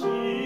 see.